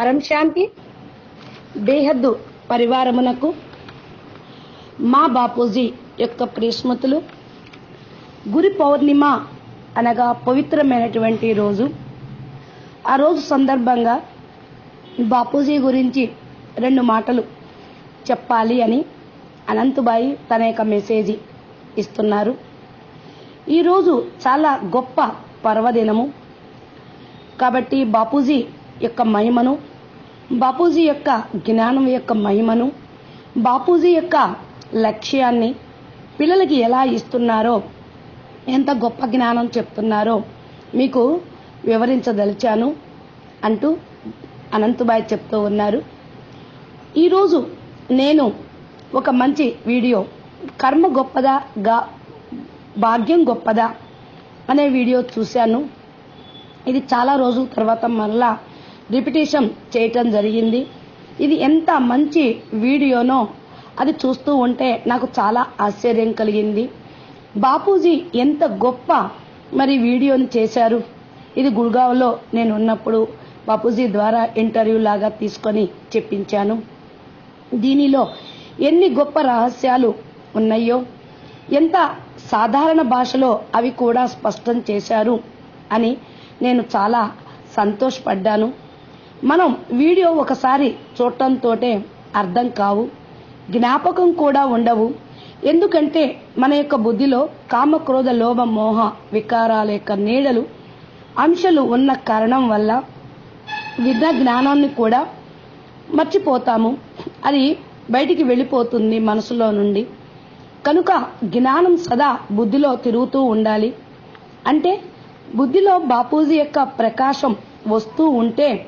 పరం శాంతి బేహద్దు పరివారమునకు మా బాపూజీ యొక్క ప్రియస్మృతులు గురి పౌర్ణిమ అనగా పవిత్రమైనటువంటి రోజు. ఆ రోజు సందర్భంగా బాపూజీ గురించి రెండు మాటలు చెప్పాలి అని అనంతుబాయి తన యొక్క మెసేజ్ ఇస్తున్నారు. ఈరోజు చాలా గొప్ప పర్వదినము. కాబట్టి బాపూజీ యొక్క మహిమను బాపూజీ యొక్క జ్ఞానం యొక్క మహిమను బాపూజీ యొక్క లక్ష్యాన్ని పిల్లలకి ఎలా ఇస్తున్నారో ఎంత గొప్ప జ్ఞానం చెప్తున్నారో మీకు వివరించదలిచాను అంటూ అనంతబాయ్ చెప్తూ ఉన్నారు. ఈరోజు నేను ఒక మంచి వీడియో కర్మ గొప్పదా గా భాగ్యం గొప్పదా అనే వీడియో చూశాను. ఇది చాలా రోజుల తర్వాత మళ్ళా రిపిటేషన్ చేయటం జరిగింది. ఇది ఎంత మంచి వీడియోనో అది చూస్తూ ఉంటే నాకు చాలా ఆశ్చర్యం కలిగింది. బాపూజీ ఎంత గొప్ప మరి వీడియోని చేశారు. ఇది గుడ్గావ్లో నేను ఉన్నప్పుడు బాపూజీ ద్వారా ఇంటర్వ్యూ లాగా తీసుకొని చెప్పించాను. దీనిలో ఎన్ని గొప్ప రహస్యాలు ఉన్నాయో ఎంత సాధారణ భాషలో అవి కూడా స్పష్టం చేశారు అని నేను చాలా సంతోషపడ్డాను. మనం వీడియో ఒకసారి చూడటంతోటే అర్థం కావు జ్ఞాపకం కూడా ఉండవు. ఎందుకంటే మన యొక్క బుద్ధిలో కామక్రోధ లోభ మోహ వికారాల యొక్క నీడలు అంశాలు ఉన్న కారణం వల్ల విద్య జ్ఞానాన్ని కూడా మర్చిపోతాము. అది బయటికి వెళ్ళిపోతుంది మనసులో నుండి. కనుక జ్ఞానం సదా బుద్ధిలో తిరుగుతూ ఉండాలి. అంటే బుద్ధిలో బాపూజీ యొక్క ప్రకాశం వస్తూ ఉంటే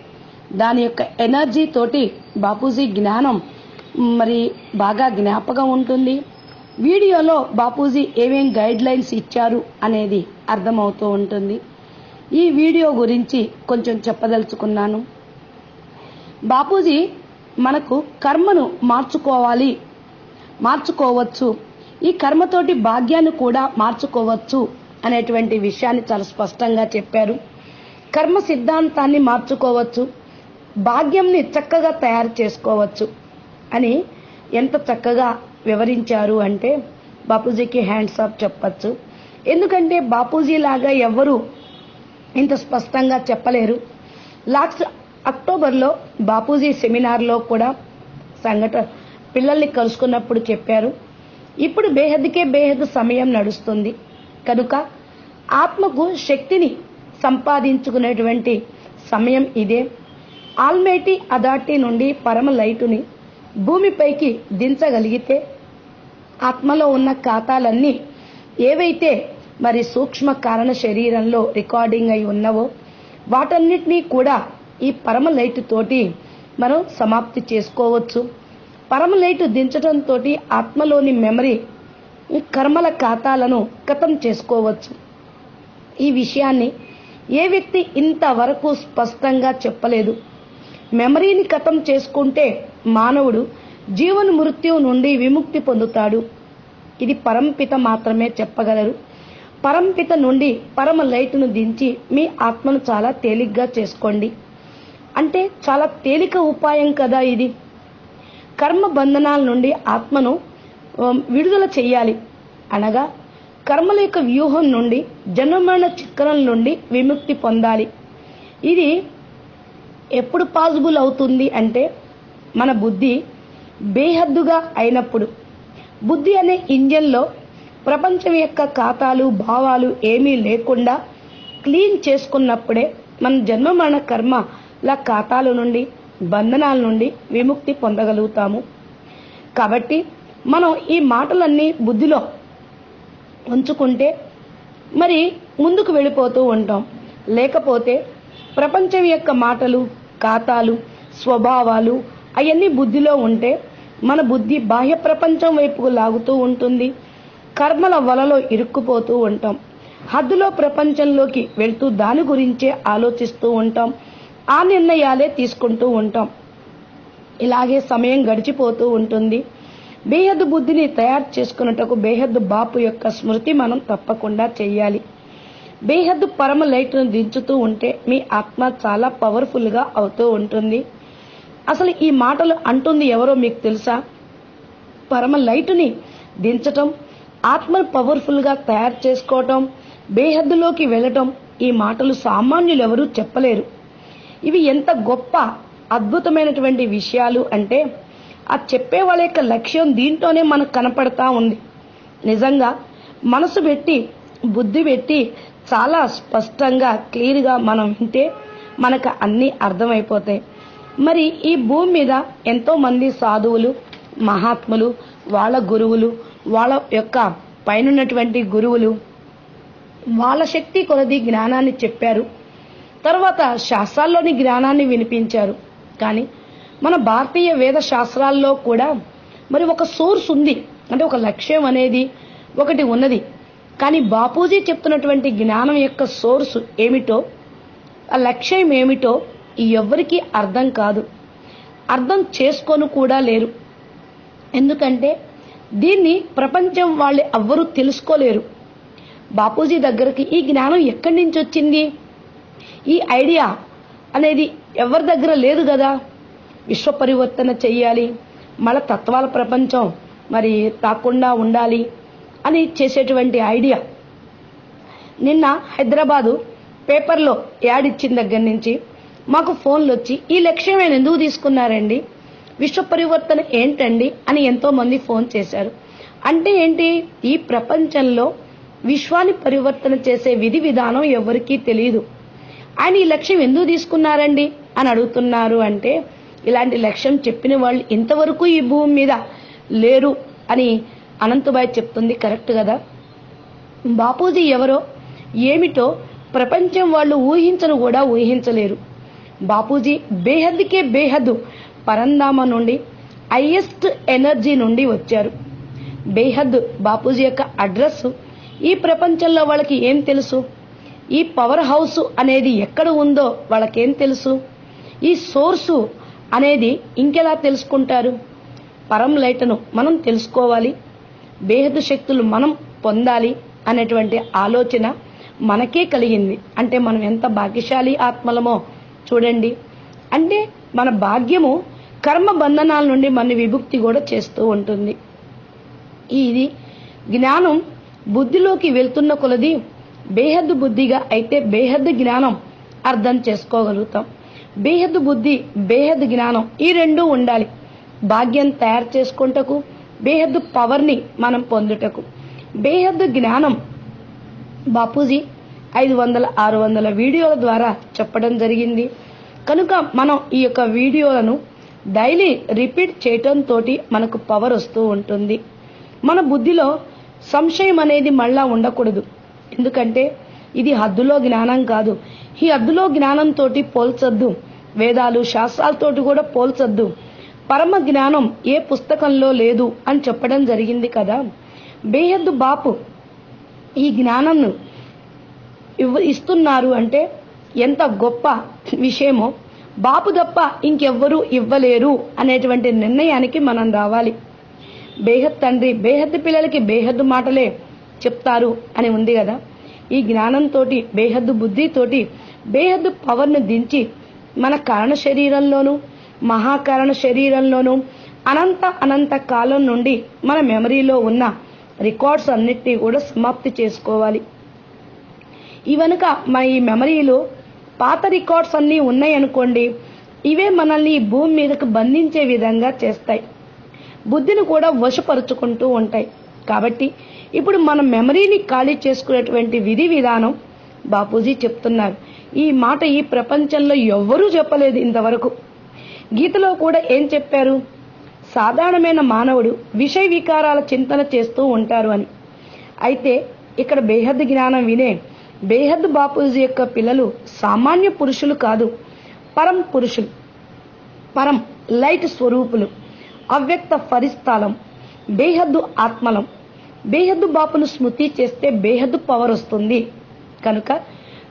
దాని యొక్క ఎనర్జీ తోటి బాపూజీ జ్ఞానం మరి బాగా జ్ఞాపకం ఉంటుంది. వీడియోలో బాపూజీ ఏమేం గైడ్ లైన్స్ ఇచ్చారు అనేది అర్థమవుతూ ఉంటుంది. ఈ వీడియో గురించి కొంచెం చెప్పదలుచుకున్నాను. బాపూజీ మనకు కర్మను మార్చుకోవాలి మార్చుకోవచ్చు. ఈ కర్మతోటి భాగ్యాన్ని కూడా మార్చుకోవచ్చు అనేటువంటి విషయాన్ని చాలా స్పష్టంగా చెప్పారు. కర్మ సిద్ధాంతాన్ని మార్చుకోవచ్చు. భాగ్యంని చక్కగా తయారు చేసుకోవచ్చు అని ఎంత చక్కగా వివరించారు అంటే బాపూజీకి హ్యాండ్స్ ఆఫ్ చెప్పచ్చు. ఎందుకంటే బాపూజీ లాగా ఎవ్వరూ ఇంత స్పష్టంగా చెప్పలేరు. లాస్ట్ అక్టోబర్లో బాపూజీ సెమినార్లో కూడా సంఘటన పిల్లల్ని కలుసుకున్నప్పుడు చెప్పారు. ఇప్పుడు బేహద్కే బేహద్దు సమయం నడుస్తుంది. కనుక ఆత్మకు శక్తిని సంపాదించుకునేటువంటి సమయం ఇదే. ఆల్మేటి అథారిటీ నుండి పరమ లైటుని భూమిపైకి దించగలిగితే ఆత్మలో ఉన్న ఖాతాలన్నీ ఏవైతే మరి సూక్ష్మ కారణ శరీరంలో రికార్డింగ్ అయి ఉన్నవో వాటన్నిటినీ కూడా ఈ పరమ లైట్ తోటి మనం సమాప్తి చేసుకోవచ్చు. పరమ లైట్ దించడంతో ఆత్మలోని మెమరీ కర్మల ఖాతాలను కథం చేసుకోవచ్చు. ఈ విషయాన్ని ఏ వ్యక్తి ఇంతవరకు స్పష్టంగా చెప్పలేదు. మెమరీని కథం చేసుకుంటే మానవుడు జీవన మృత్యు నుండి విముక్తి పొందుతాడు. ఇది పరంపిత మాత్రమే చెప్పగలరు. పరంపిత నుండి పరమ లైట్ను దించి మీ ఆత్మను చాలా తేలిగ్గా చేసుకోండి. అంటే చాలా తేలిక ఉపాయం కదా ఇది. కర్మ బంధనాల నుండి ఆత్మను విడుదల చేయాలి అనగా కర్మల యొక్క వ్యూహం నుండి జన్మమరణ చక్రం నుండి విముక్తి పొందాలి. ఇది ఎప్పుడు పాసిబుల్ అవుతుంది అంటే మన బుద్ధి బేహద్దుగా అయినప్పుడు. బుద్ధి అనే ఇంజన్లో ప్రపంచం యొక్క ఖాతాలు భావాలు ఏమీ లేకుండా క్లీన్ చేసుకున్నప్పుడే మన జన్మ మరణ కర్మల ఖాతాల నుండి బంధనాల నుండి విముక్తి పొందగలుగుతాము. కాబట్టి మనం ఈ మాటలన్నీ బుద్ధిలో ఉంచుకుంటే మరి ముందుకు వెళ్ళిపోతూ ఉంటాం. లేకపోతే ప్రపంచం యొక్క మాటలు ఖాతాలు స్వభావాలు అవన్నీ బుద్ధిలో ఉంటే మన బుద్ధి బాహ్య ప్రపంచం వైపుకు లాగుతూ ఉంటుంది. కర్మల వలలో ఇరుక్కుపోతూ ఉంటాం. హద్దులో ప్రపంచంలోకి వెళ్తూ దాని గురించే ఆలోచిస్తూ ఉంటాం. ఆ నిర్ణయాలే తీసుకుంటూ ఉంటాం. ఇలాగే సమయం గడిచిపోతూ ఉంటుంది. బేహద్దు బుద్ధిని తయారు చేసుకున్నటకు బేహద్దు బాపు యొక్క స్మృతి మనం తప్పకుండా చేయాలి బేహద్దు పరమ లైట్ను దించుతూ ఉంటే మీ ఆత్మ చాలా పవర్ఫుల్గా అవుతూ ఉంటుంది. అసలు ఈ మాటలు అంటుంది ఎవరో మీకు తెలుసా? పరమ లైటుని దించటం ఆత్మను పవర్ఫుల్గా తయారు చేసుకోవటం బేహద్దులోకి వెళ్ళటం ఈ మాటలు సామాన్యులు ఎవరూ చెప్పలేరు. ఇవి ఎంత గొప్ప అద్భుతమైనటువంటి విషయాలు అంటే ఆ చెప్పే వాళ్ళ యొక్క లక్ష్యం దీంట్లోనే మనకు కనపడతా ఉంది. నిజంగా మనసు పెట్టి బుద్ధి పెట్టి చాలా స్పష్టంగా క్లియర్గా మనం వింటే మనకు అన్నీ అర్థమైపోతాయి. మరి ఈ భూమి మీద ఎంతో మంది సాధువులు మహాత్ములు వాళ్ళ గురువులు వాళ్ళ యొక్క పైనున్నటువంటి గురువులు వాళ్ళ శక్తి కొలది జ్ఞానాన్ని చెప్పారు. తర్వాత శాస్త్రాల్లోని జ్ఞానాన్ని వినిపించారు. కానీ మన భారతీయ వేద శాస్త్రాల్లో కూడా మరి ఒక సోర్స్ ఉంది. అంటే ఒక లక్ష్యం అనేది ఒకటి ఉన్నది. కానీ బాపూజీ చెప్తున్నటువంటి జ్ఞానం యొక్క సోర్స్ ఏమిటో ఆ లక్ష్యం ఏమిటో ఎవ్వరికీ అర్థం కాదు. అర్థం చేసుకొని కూడా లేరు. ఎందుకంటే దీన్ని ప్రపంచం వాళ్ళు ఎవ్వరూ తెలుసుకోలేరు. బాపూజీ దగ్గరికి ఈ జ్ఞానం ఎక్కడి నుంచి వచ్చింది? ఈ ఐడియా అనేది ఎవరి దగ్గర లేదు కదా? విశ్వ పరివర్తన చెయ్యాలి మళ్ళా తత్వాల ప్రపంచం మరి తాకుండా ఉండాలి. అని చేసేటువంటి ఐడియా. నిన్న హైదరాబాదు పేపర్లో యాడ్ ఇచ్చిన దగ్గర నుంచి మాకు ఫోన్లు వచ్చి ఈ లక్ష్యం ఆయన ఎందుకు తీసుకున్నారండి? విశ్వ పరివర్తన ఏంటండి? అని ఎంతో మంది ఫోన్ చేశారు. అంటే ఏంటి? ఈ ప్రపంచంలో విశ్వాన్ని పరివర్తన చేసే విధి విధానం ఎవరికీ తెలియదు ఆయన ఈ లక్ష్యం ఎందుకు తీసుకున్నారండి? అని అడుగుతున్నారు అంటే ఇలాంటి లక్ష్యం చెప్పిన వాళ్ళు ఇంతవరకు ఈ భూమి మీద లేరు అని అనంతబాయ్ చెప్తుంది కరెక్ట్ కదా? బాపూజీ ఎవరో ఏమిటో ప్రపంచం వాళ్ళు ఊహించను కూడా ఊహించలేరు. బాపూజీ బేహద్కే బేహద్దు పరందామా నుండి హైయెస్ట్ ఎనర్జీ నుండి వచ్చారు. బేహద్ బాపూజీ యొక్క అడ్రస్ ఈ ప్రపంచంలో వాళ్ళకి ఏం తెలుసు? ఈ పవర్ హౌస్ అనేది ఎక్కడ ఉందో వాళ్ళకేం తెలుసు? ఈ సోర్సు అనేది ఇంకెలా తెలుసుకుంటారు? పరం లైట్ను మనం తెలుసుకోవాలి. బేహదు శక్తులు మనం పొందాలి అనేటువంటి ఆలోచన మనకే కలిగింది. అంటే మనం ఎంత భాగ్యశాలి ఆత్మలమో చూడండి. అంటే మన భాగ్యము కర్మ బంధనాల నుండి మన విభుక్తి కూడా చేస్తూ ఉంటుంది. ఇది జ్ఞానం బుద్ధిలోకి వెళ్తున్న కొలది బేహద్దు బుద్ధిగా అయితే బేహద్దు జ్ఞానం అర్థం చేసుకోగలుగుతాం. బేహద్దు బుద్ధి బేహద్దు జ్ఞానం ఈ రెండూ ఉండాలి. భాగ్యం తయారు చేసుకుంటకు బేహద్దు పవర్ని మనం పొందుటకు. బేహద్దు జ్ఞానం బాపూజీ ఐదు వందల ఆరు వందల వీడియోల ద్వారా చెప్పడం జరిగింది. కనుక మనం ఈ యొక్క వీడియోలను డైలీ రిపీట్ చేయటం తోటి మనకు పవర్ వస్తూ ఉంటుంది. మన బుద్ధిలో సంశయం అనేది మళ్ళా ఉండకూడదు. ఎందుకంటే ఇది హద్దులో జ్ఞానం కాదు. ఈ హద్దులో జ్ఞానంతో పోల్చొద్దు. వేదాలు శాస్త్రాలతోటి కూడా పోల్చొద్దు. పరమ జ్ఞానం ఏ పుస్తకంలో లేదు అని చెప్పడం జరిగింది కదా. బేహద్దు బాపు ఈ జ్ఞానంను ఇస్తున్నారు అంటే ఎంత గొప్ప విషయమో. బాపు తప్ప ఇంకెవ్వరూ ఇవ్వలేరు అనేటువంటి నిర్ణయానికి మనం రావాలి. బేహద్ తండ్రి బేహద్దు పిల్లలకి బేహద్దు మాటలే చెప్తారు అని ఉంది కదా. ఈ జ్ఞానంతో బేహద్దు బుద్ధితోటి బేహద్దు పవర్ను దించి మన కారణ శరీరంలోనూ మహాకారణ శరీరంలోనూ అనంత అనంత కాలం నుండి మన మెమరీలో ఉన్న రికార్డ్స్ అన్నిటినీ కూడా సమాప్తి చేసుకోవాలి. ఇవనుక మన ఈ మెమరీలో పాత రికార్డ్స్ అన్నీ ఉన్నాయనుకోండి ఇవే మనల్ని భూమి మీదకు బంధించే విధంగా చేస్తాయి. బుద్ధిని కూడా వశపరుచుకుంటూ ఉంటాయి. కాబట్టి ఇప్పుడు మన మెమరీని ఖాళీ చేసుకునేటువంటి విధి విధానం బాపూజీ చెప్తున్నారు. ఈ మాట ఈ ప్రపంచంలో ఎవ్వరూ చెప్పలేదు ఇంతవరకు. గీతలో కూడా ఏం చెప్పారు? సాధారణమైన మానవుడు విషయ వికారాల చింతన చేస్తూ ఉంటారు అని. అయితే ఇక్కడ బేహద్ జ్ఞానం వినే బేహద్ బాపూజీ యొక్క పిల్లలు సామాన్య పురుషులు కాదు పరం పురుషులు పరం లైట్ స్వరూపులు అవ్యక్త పరిస్థాలం బేహద్దు ఆత్మలం. బేహద్దు బాపును స్మృతి చేస్తే బేహద్దు పవర్ వస్తుంది. కనుక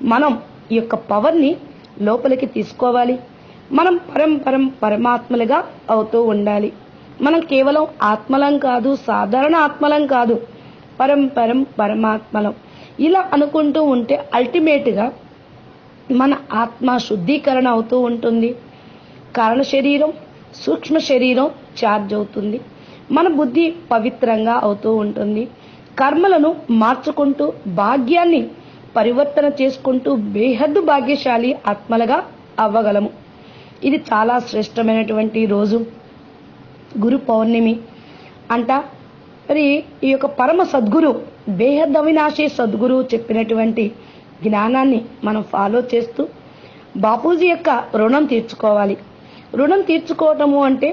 మనం ఈ యొక్క పవర్ని లోపలికి తీసుకోవాలి. మనం పరంపరం పరమాత్మలుగా అవుతూ ఉండాలి. మనం కేవలం ఆత్మలం కాదు సాధారణ ఆత్మలం కాదు పరంపరం పరమాత్మలం. ఇలా అనుకుంటూ ఉంటే అల్టిమేట్గా మన ఆత్మ శుద్ధీకరణ అవుతూ ఉంటుంది. కారణ శరీరం సూక్ష్మ శరీరం ఛార్జ్ అవుతుంది. మన బుద్ధి పవిత్రంగా అవుతూ ఉంటుంది. కర్మలను మార్చుకుంటూ భాగ్యాన్ని పరివర్తన చేసుకుంటూ బేహద్దు భాగ్యశాలి ఆత్మలుగా అవ్వగలము. ఇది చాలా శ్రేష్టమైనటువంటి రోజు. గురు పౌర్ణమి అంట. మరి ఈ యొక్క పరమ సద్గురు బేహద్ అవినాశి సద్గురు చెప్పినటువంటి జ్ఞానాన్ని మనం ఫాలో చేస్తూ బాపూజీ యొక్క రుణం తీర్చుకోవాలి. రుణం తీర్చుకోవటము అంటే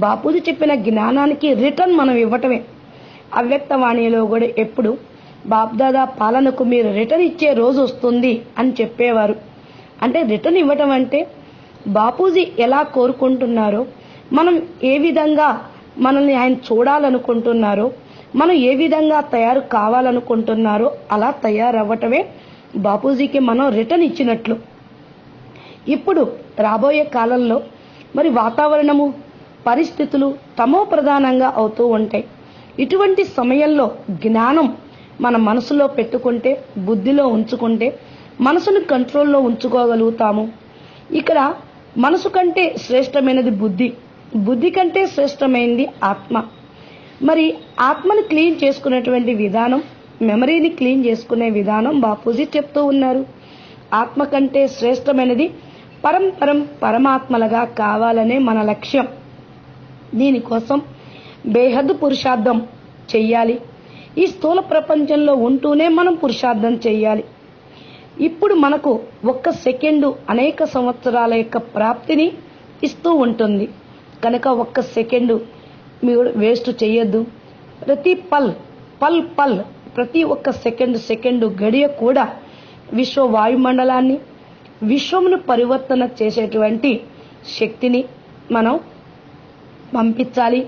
బాపూజీ చెప్పిన జ్ఞానానికి రిటర్న్ మనం ఇవ్వటమే. అవ్యక్తవాణిలో కూడా ఎప్పుడు బాప్దాదా పాలనకు మీరు రిటర్న్ ఇచ్చే రోజు వస్తుంది అని చెప్పేవారు. అంటే రిటర్న్ ఇవ్వటం అంటే బాపూజీ ఎలా కోరుకుంటున్నారో మనం ఏ విధంగా మనల్ని ఆయన చూడాలనుకుంటున్నారో మనం ఏ విధంగా తయారు కావాలనుకుంటున్నారో అలా తయారవ్వటమే బాపూజీకి మనం రిటర్న్ ఇచ్చినట్లు. ఇప్పుడు రాబోయే కాలంలో మరి వాతావరణము పరిస్థితులు తమో ప్రధానంగా అవుతూ ఉంటాయి ఇటువంటి సమయంలో జ్ఞానం మన మనసులో పెట్టుకుంటే బుద్ధిలో ఉంచుకుంటే మనసును కంట్రోల్లో ఉంచుకోగలుగుతాము. ఇక్కడ మనసు కంటే శ్రేష్టమైనది బుద్ధి. బుద్ధి కంటే శ్రేష్టమైనది ఆత్మ. మరి ఆత్మను క్లీన్ చేసుకునేటువంటి విధానం మెమరీని క్లీన్ చేసుకునే విధానం బాపూజీ చెప్తూ ఉన్నారు. ఆత్మ కంటే శ్రేష్టమైనది పరంపరం పరమాత్మలుగా కావాలనే మన లక్ష్యం. దీనికోసం బేహద్దు పురుషార్థం చెయ్యాలి. ఈ స్థూల ప్రపంచంలో ఉంటూనే మనం పురుషార్థం చెయ్యాలి. ఇప్పుడు మనకు ఒక్క సెకండు అనేక సంవత్సరాల యొక్క ప్రాప్తిని ఇస్తూ ఉంటుంది. కనుక ఒక్క సెకండు మీరు వేస్ట్ చేయొద్దు. ప్రతి పల్ పల్ పల్ ప్రతి ఒక్క సెకండ్ సెకండు గడియ కూడా విశ్వ వాయుమండలాన్ని విశ్వమును పరివర్తన చేసేటువంటి శక్తిని మనం పంపించాలి.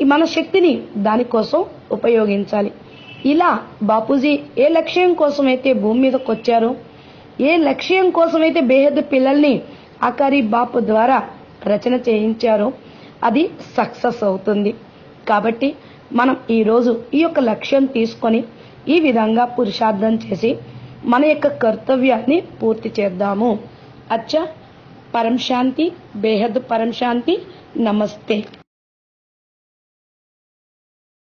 ఈ మన శక్తిని దానికోసం ఉపయోగించాలి. ఇలా బాపూజీ ఏ లక్ష్యం కోసమైతే భూమి మీదకి వచ్చారో ఏ లక్ష్యం కోసమైతే బేహద్ పిల్లల్ని ఆకారి బాపు ద్వారా రచన చేయించారో అది సక్సెస్ అవుతుంది. కాబట్టి మనం ఈరోజు ఈ యొక్క లక్ష్యం తీసుకొని ఈ విధంగా పురుషార్థం చేసి మన యొక్క కర్తవ్యాన్ని పూర్తి చేద్దాము. అచ్చా పరం శాంతి బేహద్ పరం శాంతి నమస్తే.